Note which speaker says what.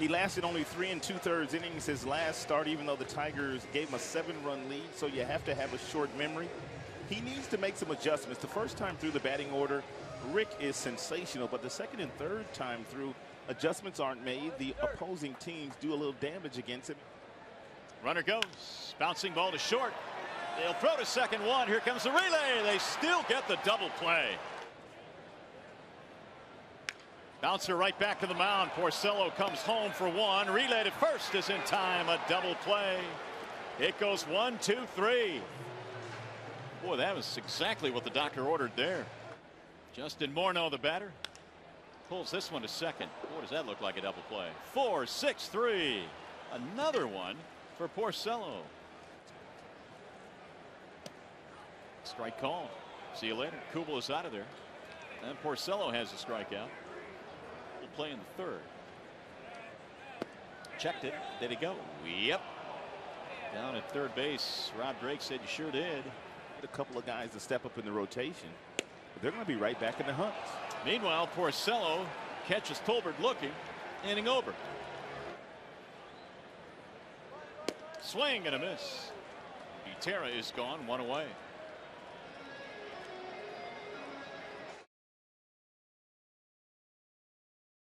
Speaker 1: He lasted only three and two thirds innings his last start, even though the Tigers gave him a seven run lead. So you have to have a short memory. He needs to make some adjustments. The first time through the batting order, Rick is sensational, but the second and third time through, adjustments aren't made. The opposing teams do a little damage against him.
Speaker 2: Runner goes. Bouncing ball to short. They'll throw to second one. Here comes the relay. They still get the double play. Bouncer right back to the mound. Porcello comes home for one. Relay to first is in time. A double play. It goes one, two, three. Boy, that was exactly what the doctor ordered there. Justin Morneau, the batter, pulls this one to second. What does that look like a double play. Four, six, three. Another one for Porcello. Strike call. See you later. Kubel is out of there. And Porcello has a strikeout. Play in the third. Checked it. Did he go? Yep. Down at third base. Rob Drake said you sure did.
Speaker 1: A couple of guys to step up in the rotation. They're going to be right back in the hunt.
Speaker 2: Meanwhile, Porcello catches Tolbert looking. Inning over. Swing and a miss. Butera is gone, one away.